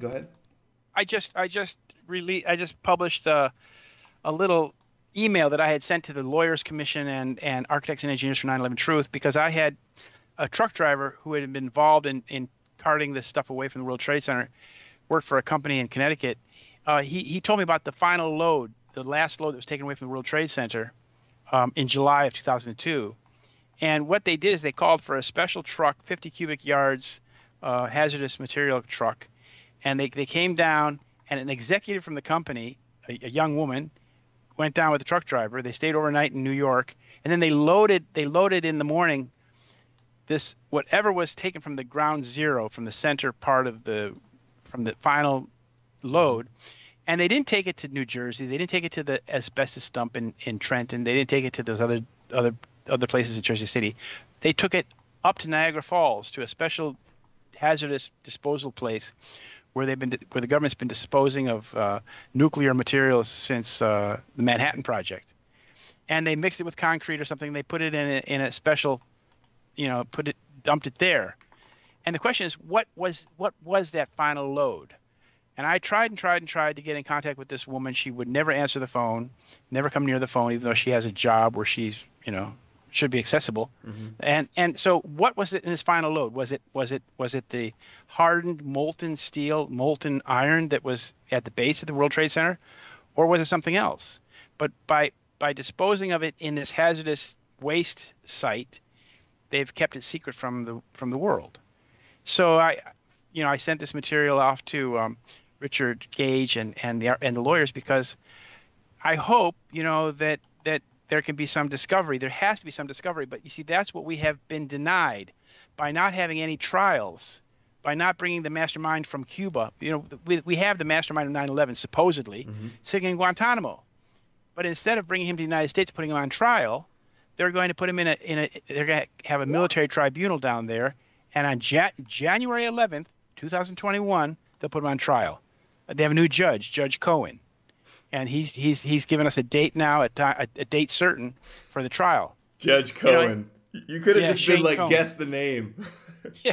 Go ahead. I just I just rele- I just published a, a little email that I had sent to the Lawyers Commission and, and Architects and Engineers for 9/11 Truth because I had a truck driver who had been involved in, in carting this stuff away from the World Trade Center, worked for a company in Connecticut. Uh, he he told me about the final load, the last load that was taken away from the World Trade Center um, in July of 2002. And what they did is they called for a special truck, 50 cubic yards, uh, hazardous material truck, and they, they came down and an executive from the company, a, a young woman, went down with the truck driver. They stayed overnight in New York, and then they loaded they loaded in the morning this whatever was taken from the ground zero from the center part of the from the final load and they didn't take it to New Jersey. They didn't take it to the asbestos dump in, in Trenton. They didn't take it to those other other other places in Jersey City. They took it up to Niagara Falls to a special hazardous disposal place where they've been where the government's been disposing of uh, nuclear materials since uh, the Manhattan Project, and they mixed it with concrete or something. They put it in a, in a special, you know, put it dumped it there, and the question is, what was what was that final load? And I tried and tried and tried to get in contact with this woman. She would never answer the phone, never come near the phone, even though she has a job where she's, you know, should be accessible. Mm-hmm. And and so what was it in this final load? Was it was it was it the hardened molten steel, molten iron that was at the base of the World Trade Center, or was it something else? But by by disposing of it in this hazardous waste site, they've kept it secret from the from the world. So I, you know, I sent this material off to um, Richard Gage and and the and the lawyers because I hope you know that that there can be some discovery. There has to be some discovery, but you see that's what we have been denied by not having any trials, by not bringing the mastermind from Cuba. You know, we, we have the mastermind of 9/11 supposedly mm-hmm. sitting in Guantanamo, but instead of bringing him to the United States, putting him on trial, they're going to put him in a in a they're going to have a military tribunal down there, and on ja- January 11th, 2021, they'll put him on trial. They have a new judge, Judge Cohen, and he's he's he's given us a date now, a, a, a date certain for the trial. Judge Cohen. You, know, you could have yeah, just Shane been like, Cohen. guess the name. yeah.